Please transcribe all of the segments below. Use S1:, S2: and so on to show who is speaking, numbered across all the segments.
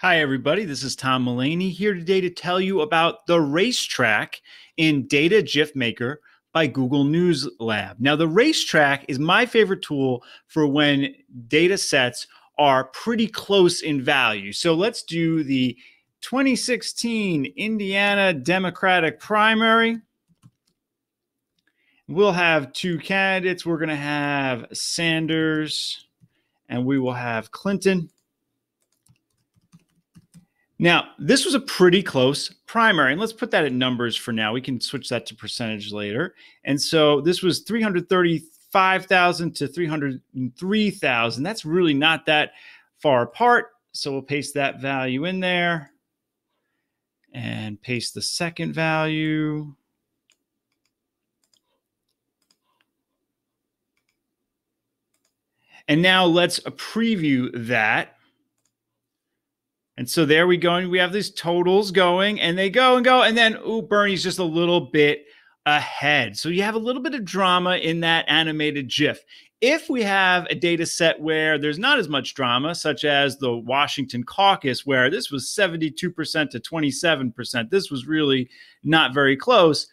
S1: Hi, everybody. This is Tom Mullaney here today to tell you about the racetrack in Data GIF Maker by Google News Lab. Now, the racetrack is my favorite tool for when data sets are pretty close in value. So let's do the 2016 Indiana Democratic primary. We'll have two candidates. We're going to have Sanders and we will have Clinton. Now, this was a pretty close primary, and let's put that in numbers for now. We can switch that to percentage later. And so this was 335,000 to 303,000. That's really not that far apart. So we'll paste that value in there and paste the second value. And now let's preview that. And so there we go. And we have these totals going and they go and go. And then, ooh, Bernie's just a little bit ahead. So you have a little bit of drama in that animated GIF. If we have a data set where there's not as much drama, such as the Washington caucus, where this was 72% to 27%, this was really not very close.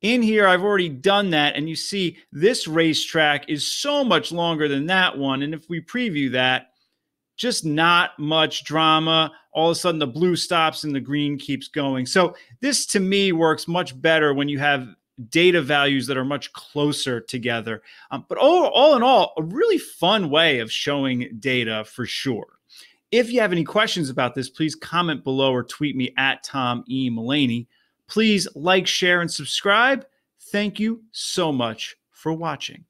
S1: In here, I've already done that. And you see this racetrack is so much longer than that one. And if we preview that, just not much drama. All of a sudden, the blue stops and the green keeps going. So, this to me works much better when you have data values that are much closer together. Um, but all, all in all, a really fun way of showing data for sure. If you have any questions about this, please comment below or tweet me at Tom E. Mullaney. Please like, share, and subscribe. Thank you so much for watching.